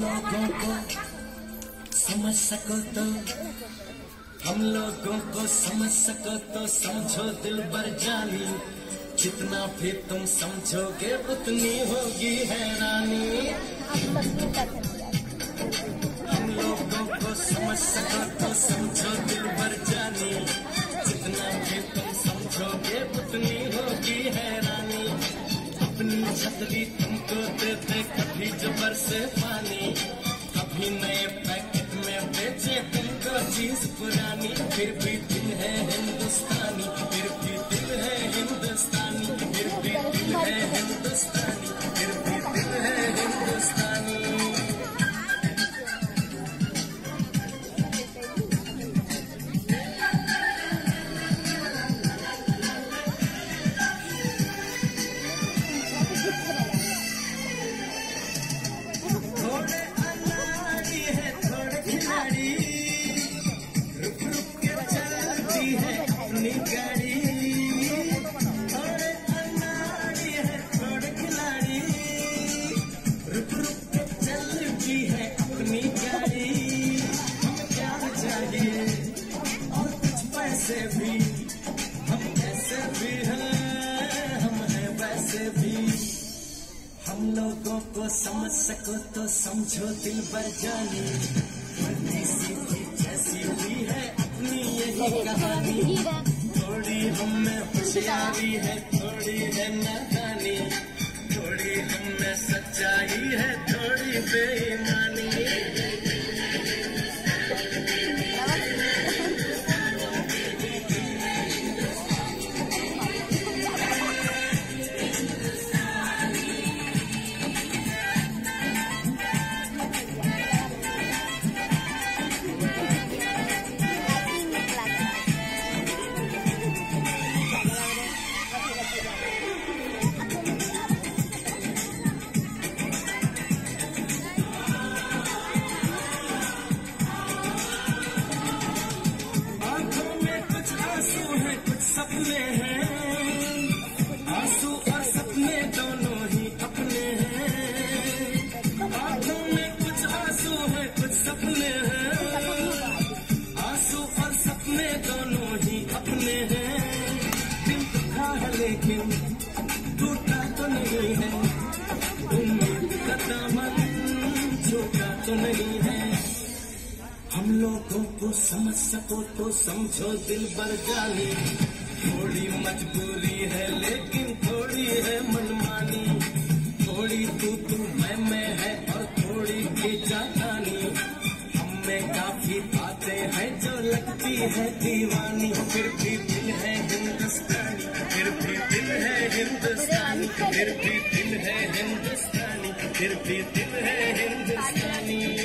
लोगों को समझ सको तो हम लोगों को समझ सको तो समझो दिल भर जानी। जितना भी तुम समझोगे, उतनी होगी हैरानी। हम लोगों को समझ सको तो समझो अपनी तुमको देते कभी जबर से पानी। कभी नए पैकेट में बेचे तुमको चीज़ पुरानी, फिर भी को समझ सको तो समझो दिल भर जानी। मर्ज़ी जैसी हुई है अपनी यही कहानी। थोड़ी हम में होशियारी है, थोड़ी है नादानी। थोड़ी हम में सच्चाई है, थोड़ी बेईमानी। लोगों को समझ सको तो समझो दिल भर जानी। थोड़ी मजबूरी है, लेकिन थोड़ी है मनमानी। थोड़ी तू तू मैं मैं है और थोड़ी खींचातानी हम में काफ़ी बातें हैं जो लगती है दीवानी। फिर भी दिल है हिंदुस्तानी, फिर भी दिल है हिंदुस्तानी, फिर भी दिल है हिंदुस्तानी, फिर भी दिल है हिंदुस्तानी।